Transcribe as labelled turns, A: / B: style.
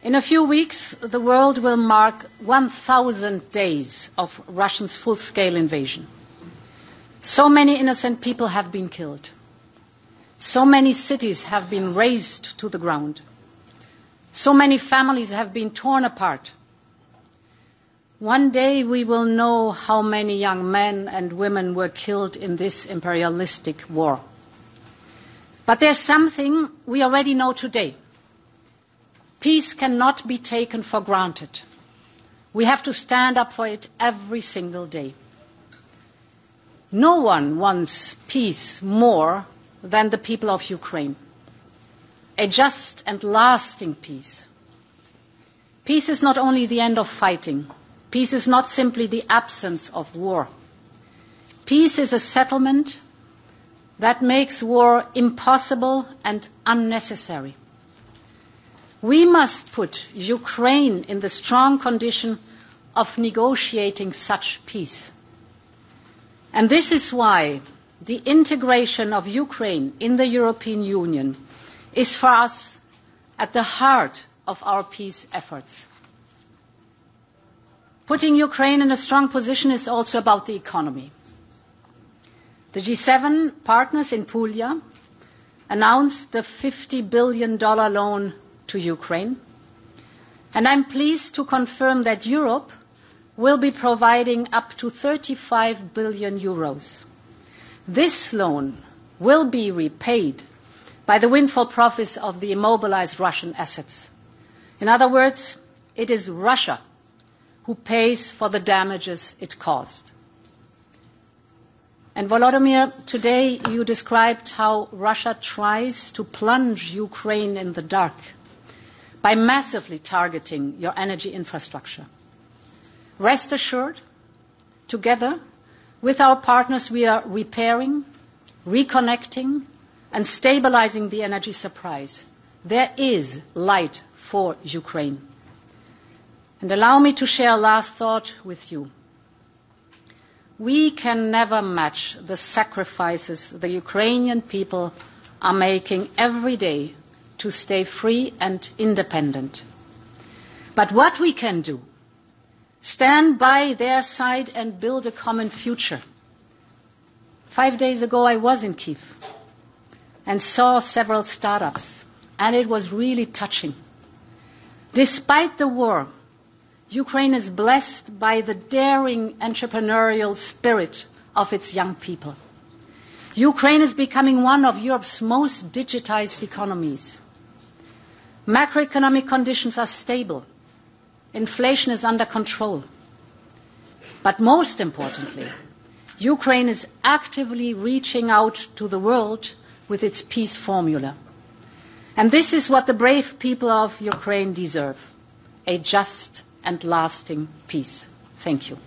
A: In a few weeks, the world will mark 1,000 days of Russia's full scale invasion. So many innocent people have been killed. So many cities have been razed to the ground. So many families have been torn apart. One day we will know how many young men and women were killed in this imperialistic war. But there's something we already know today. Peace cannot be taken for granted. We have to stand up for it every single day. No one wants peace more than the people of Ukraine. A just and lasting peace. Peace is not only the end of fighting. Peace is not simply the absence of war. Peace is a settlement that makes war impossible and unnecessary. We must put Ukraine in the strong condition of negotiating such peace. And this is why the integration of Ukraine in the European Union is for us at the heart of our peace efforts. Putting Ukraine in a strong position is also about the economy. The G7 partners in Puglia announced the $50 billion loan to Ukraine. And I'm pleased to confirm that Europe will be providing up to 35 billion euros. This loan will be repaid by the windfall profits of the immobilized Russian assets. In other words, it is Russia who pays for the damages it caused. And Volodymyr, today you described how Russia tries to plunge Ukraine in the dark by massively targeting your energy infrastructure. Rest assured, together with our partners, we are repairing, reconnecting, and stabilizing the energy supplies. There is light for Ukraine. And allow me to share a last thought with you. We can never match the sacrifices the Ukrainian people are making every day to stay free and independent. But what we can do, stand by their side and build a common future. Five days ago, I was in Kiev and saw several startups, and it was really touching. Despite the war, Ukraine is blessed by the daring entrepreneurial spirit of its young people. Ukraine is becoming one of Europe's most digitized economies. Macroeconomic conditions are stable. Inflation is under control. But most importantly, Ukraine is actively reaching out to the world with its peace formula. And this is what the brave people of Ukraine deserve a just and lasting peace. Thank you.